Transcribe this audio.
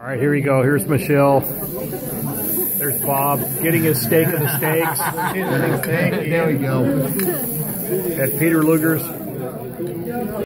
All right, here we go. Here's Michelle. There's Bob getting his steak of the steaks. there we go. At Peter Luger's.